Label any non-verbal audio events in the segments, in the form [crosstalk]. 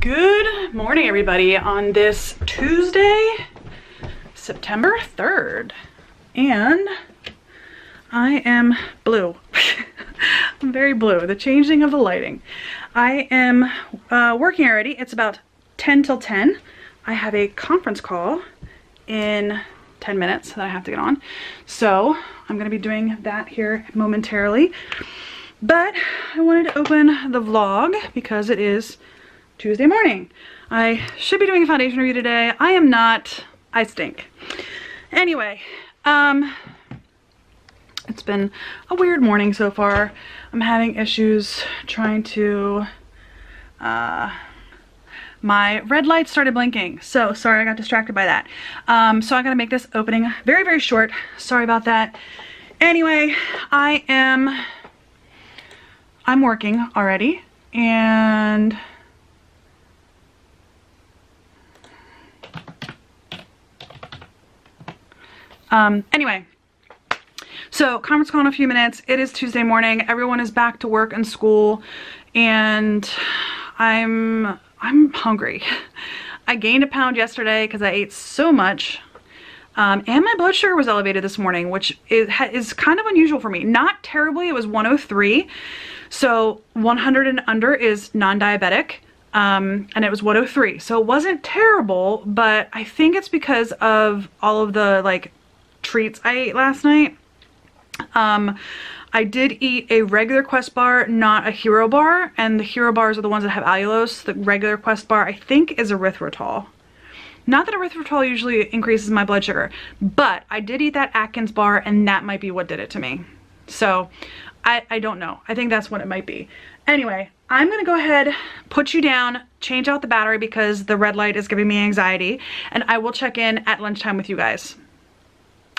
Good morning, everybody, on this Tuesday, September 3rd. And I am blue. [laughs] I'm very blue, the changing of the lighting. I am uh, working already. It's about 10 till 10. I have a conference call in 10 minutes that I have to get on. So I'm gonna be doing that here momentarily. But I wanted to open the vlog because it is Tuesday morning. I should be doing a foundation review today. I am not. I stink. Anyway, um, it's been a weird morning so far. I'm having issues trying to, uh, my red light started blinking. So sorry, I got distracted by that. Um, so I gotta make this opening very, very short. Sorry about that. Anyway, I am, I'm working already and Um, anyway, so conference call in a few minutes. It is Tuesday morning. Everyone is back to work and school and I'm, I'm hungry. I gained a pound yesterday because I ate so much. Um, and my blood sugar was elevated this morning, which is, is kind of unusual for me. Not terribly, it was 103. So 100 and under is non-diabetic. Um, and it was 103. So it wasn't terrible, but I think it's because of all of the like treats I ate last night. Um, I did eat a regular Quest bar, not a Hero bar, and the Hero bars are the ones that have allulose. The regular Quest bar, I think, is erythritol. Not that erythritol usually increases my blood sugar, but I did eat that Atkins bar, and that might be what did it to me. So, I, I don't know. I think that's what it might be. Anyway, I'm gonna go ahead, put you down, change out the battery because the red light is giving me anxiety, and I will check in at lunchtime with you guys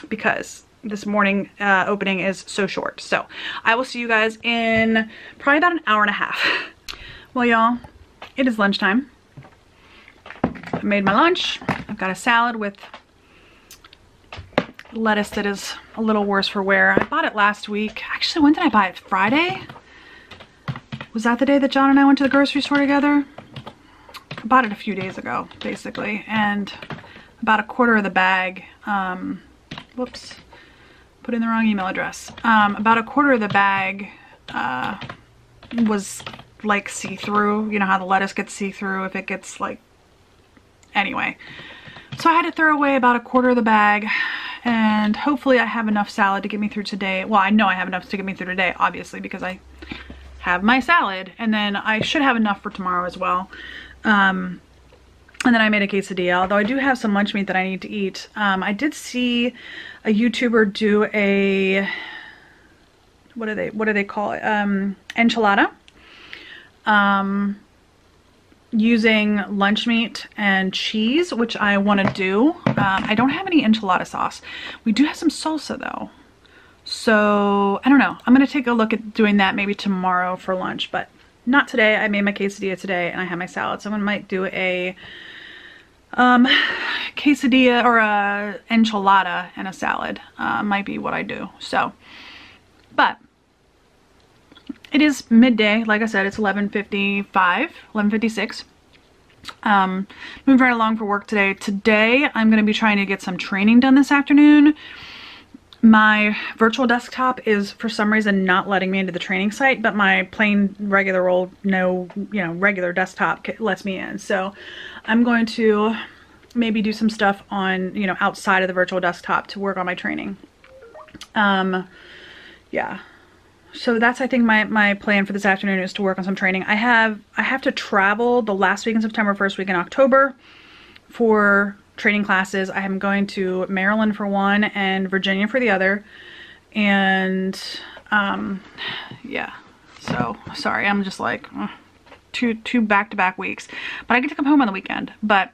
because this morning uh, opening is so short. So I will see you guys in probably about an hour and a half. Well, y'all, it is lunchtime. I made my lunch. I've got a salad with lettuce that is a little worse for wear. I bought it last week. Actually, when did I buy it? Friday? Was that the day that John and I went to the grocery store together? I bought it a few days ago, basically, and about a quarter of the bag um, whoops, put in the wrong email address. Um, about a quarter of the bag uh, was like see-through. You know how the lettuce gets see-through if it gets like, anyway. So I had to throw away about a quarter of the bag and hopefully I have enough salad to get me through today. Well, I know I have enough to get me through today, obviously, because I have my salad and then I should have enough for tomorrow as well. Um, and then I made a quesadilla, although I do have some lunch meat that I need to eat. Um, I did see a YouTuber do a, what do they, what do they call it? Um, enchilada. Um, using lunch meat and cheese, which I want to do. Um, I don't have any enchilada sauce. We do have some salsa though. So I don't know. I'm going to take a look at doing that maybe tomorrow for lunch, but not today. I made my quesadilla today and I had my salad. So I might do a um, quesadilla or a enchilada and a salad uh, might be what I do. So, but it is midday. Like I said, it's 11.55, 11.56. Um, moving right along for work today. Today, I'm going to be trying to get some training done this afternoon. My virtual desktop is for some reason not letting me into the training site, but my plain regular old no, you know, regular desktop lets me in. So I'm going to maybe do some stuff on, you know, outside of the virtual desktop to work on my training. Um, yeah. So that's, I think, my, my plan for this afternoon is to work on some training. I have, I have to travel the last week in September, first week in October for training classes. I am going to Maryland for one and Virginia for the other. And um, yeah, so sorry, I'm just like two, two back-to-back -back weeks, but I get to come home on the weekend. But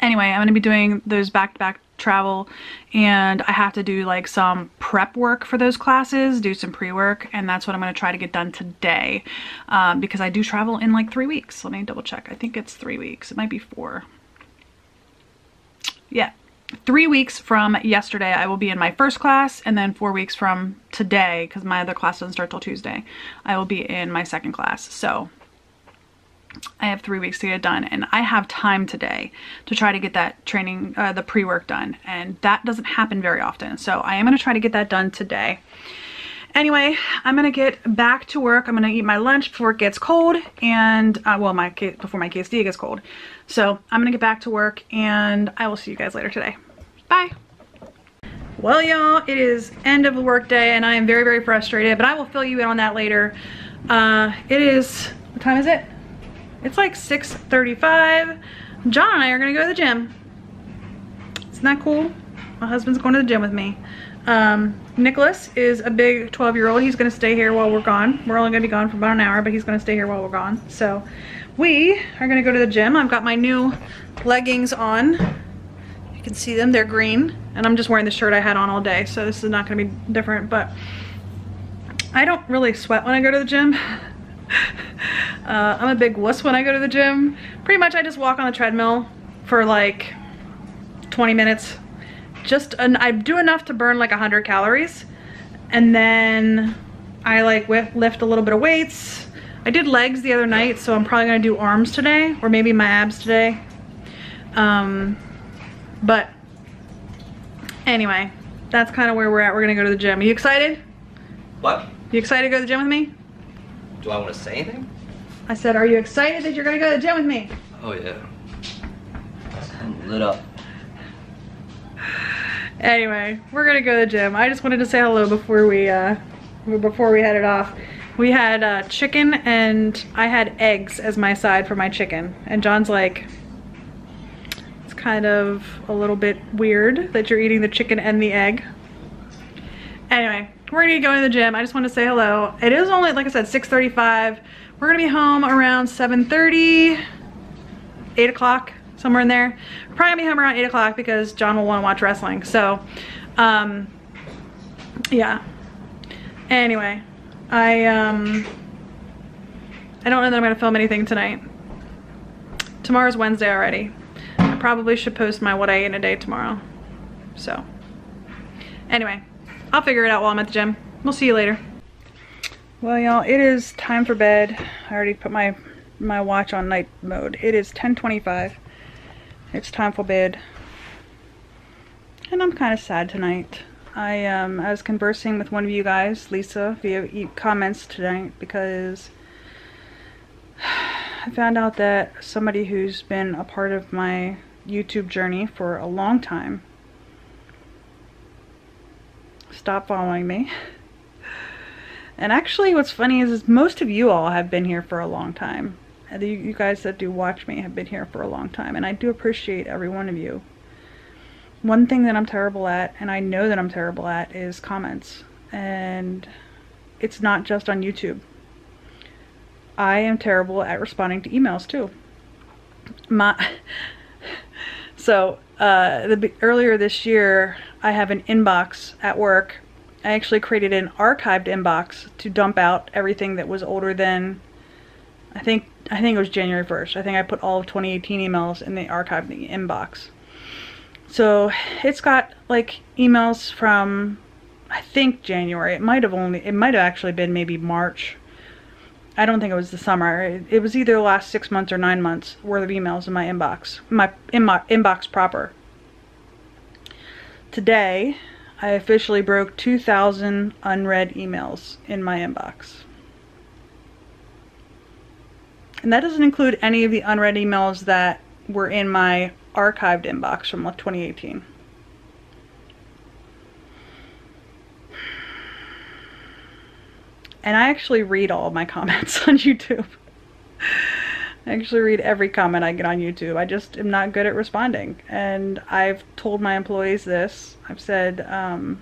anyway, I'm gonna be doing those back-to-back -back travel and I have to do like some prep work for those classes, do some pre-work, and that's what I'm gonna try to get done today um, because I do travel in like three weeks. Let me double check. I think it's three weeks. It might be four yeah, three weeks from yesterday I will be in my first class and then four weeks from today because my other class doesn't start till Tuesday I will be in my second class so I have three weeks to get it done and I have time today to try to get that training, uh, the pre-work done. And that doesn't happen very often. So I am going to try to get that done today. Anyway, I'm gonna get back to work. I'm gonna eat my lunch before it gets cold and, uh, well, my before my quesadilla gets cold. So I'm gonna get back to work and I will see you guys later today. Bye. Well, y'all, it is end of the workday and I am very, very frustrated, but I will fill you in on that later. Uh, it is, what time is it? It's like 6.35. John and I are gonna go to the gym. Isn't that cool? My husband's going to the gym with me. Um, Nicholas is a big 12 year old. He's gonna stay here while we're gone. We're only gonna be gone for about an hour, but he's gonna stay here while we're gone. So we are gonna go to the gym. I've got my new leggings on. You can see them, they're green. And I'm just wearing the shirt I had on all day. So this is not gonna be different, but I don't really sweat when I go to the gym. [laughs] uh, I'm a big wuss when I go to the gym. Pretty much I just walk on the treadmill for like 20 minutes just an, I do enough to burn like 100 calories and then I like lift a little bit of weights. I did legs the other night so I'm probably gonna do arms today or maybe my abs today. Um, but anyway, that's kind of where we're at. We're gonna go to the gym. Are you excited? What? You excited to go to the gym with me? Do I want to say anything? I said, are you excited that you're gonna go to the gym with me? Oh yeah. I'm lit up. Anyway, we're gonna go to the gym. I just wanted to say hello before we uh, before we headed off. We had uh, chicken and I had eggs as my side for my chicken. And John's like, it's kind of a little bit weird that you're eating the chicken and the egg. Anyway, we're gonna go to the gym. I just want to say hello. It is only, like I said, 6.35. We're gonna be home around 7.30, 8 o'clock somewhere in there. Probably gonna be home around 8 o'clock because John will wanna watch wrestling. So, um, yeah. Anyway, I, um, I don't know that I'm gonna film anything tonight. Tomorrow's Wednesday already. I probably should post my what I ate in a day tomorrow. So, anyway, I'll figure it out while I'm at the gym. We'll see you later. Well, y'all, it is time for bed. I already put my my watch on night mode. It is 1025 it's time for bed. And I'm kind of sad tonight. I um I was conversing with one of you guys, Lisa, via comments tonight because [sighs] I found out that somebody who's been a part of my YouTube journey for a long time stopped following me. [laughs] And actually what's funny is, is most of you all have been here for a long time you guys that do watch me have been here for a long time, and I do appreciate every one of you. One thing that I'm terrible at, and I know that I'm terrible at, is comments. And it's not just on YouTube. I am terrible at responding to emails too. My [laughs] so uh, the, earlier this year, I have an inbox at work. I actually created an archived inbox to dump out everything that was older than I think I think it was January 1st. I think I put all of 2018 emails in the archive in the inbox. So it's got like emails from I think January. It might have only it might have actually been maybe March. I don't think it was the summer. It, it was either the last six months or nine months worth of emails in my inbox, my in my inbox proper. Today, I officially broke 2,000 unread emails in my inbox. And that doesn't include any of the unread emails that were in my archived inbox from 2018. And I actually read all my [laughs] comments on YouTube. I actually read every comment I get on YouTube. I just am not good at responding. And I've told my employees this. I've said, um,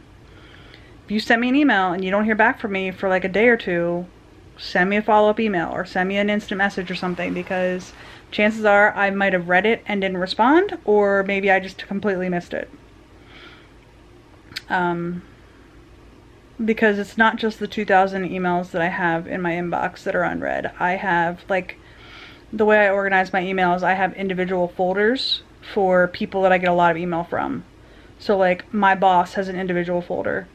if you send me an email and you don't hear back from me for like a day or two, send me a follow-up email or send me an instant message or something because chances are I might have read it and didn't respond or maybe I just completely missed it. Um, because it's not just the 2,000 emails that I have in my inbox that are unread. I have, like, the way I organize my emails, I have individual folders for people that I get a lot of email from. So, like, my boss has an individual folder.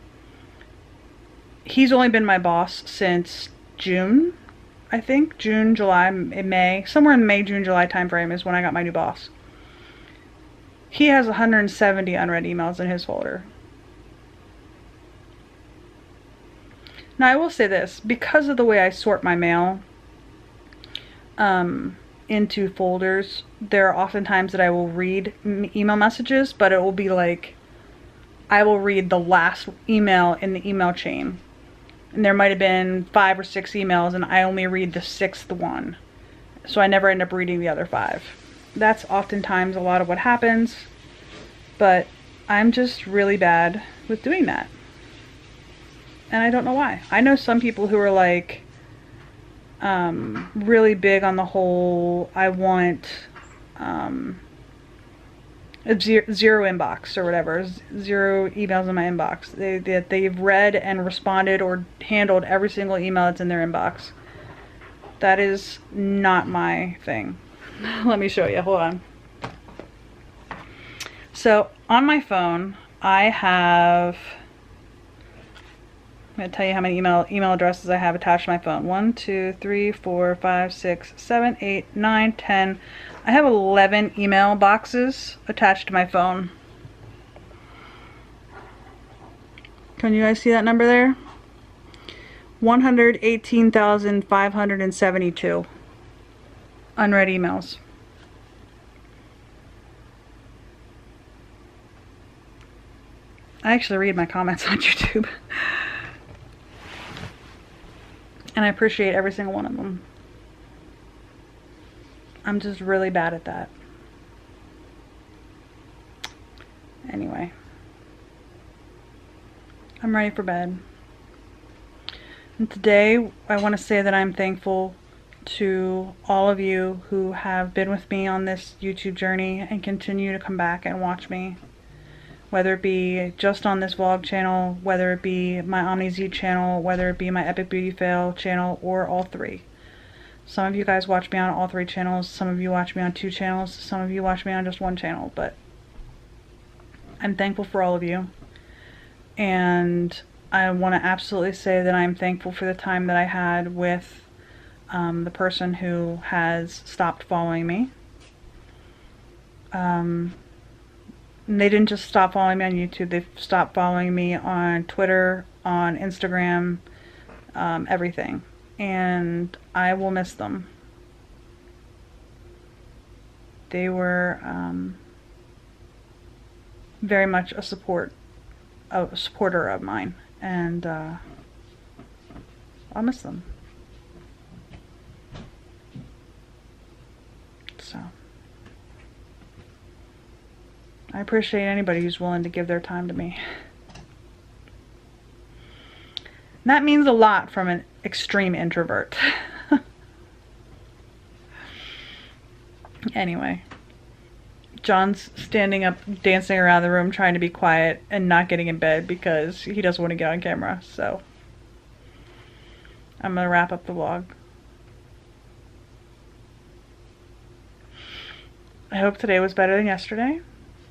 He's only been my boss since June. I think June, July, May, somewhere in May, June, July timeframe is when I got my new boss. He has 170 unread emails in his folder. Now I will say this, because of the way I sort my mail um, into folders, there are often times that I will read email messages, but it will be like I will read the last email in the email chain. And there might have been five or six emails and I only read the sixth one. So I never end up reading the other five. That's oftentimes a lot of what happens, but I'm just really bad with doing that and I don't know why. I know some people who are like um, really big on the whole I want um, zero, inbox or whatever, zero emails in my inbox. They, they, they've read and responded or handled every single email that's in their inbox. That is not my thing. [laughs] Let me show you. Hold on. So on my phone, I have I'm going to tell you how many email email addresses I have attached to my phone. 1, 2, 3, 4, 5, 6, 7, 8, 9, 10. I have 11 email boxes attached to my phone. Can you guys see that number there? 118,572 unread emails. I actually read my comments [laughs] on YouTube. And I appreciate every single one of them. I'm just really bad at that. Anyway. I'm ready for bed. And today I want to say that I'm thankful to all of you who have been with me on this YouTube journey and continue to come back and watch me whether it be just on this vlog channel, whether it be my OmniZ channel, whether it be my Epic Beauty Fail channel, or all three. Some of you guys watch me on all three channels, some of you watch me on two channels, some of you watch me on just one channel, but I'm thankful for all of you. And I want to absolutely say that I'm thankful for the time that I had with um, the person who has stopped following me. Um, and they didn't just stop following me on YouTube, they stopped following me on Twitter, on Instagram, um, everything. And I will miss them. They were um, very much a support, a supporter of mine, and uh, I'll miss them. So. I appreciate anybody who's willing to give their time to me. And that means a lot from an extreme introvert. [laughs] anyway. John's standing up, dancing around the room, trying to be quiet and not getting in bed because he doesn't want to get on camera. So I'm going to wrap up the vlog. I hope today was better than yesterday.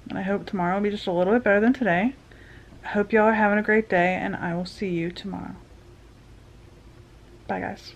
And I hope tomorrow will be just a little bit better than today. I hope y'all are having a great day, and I will see you tomorrow. Bye, guys.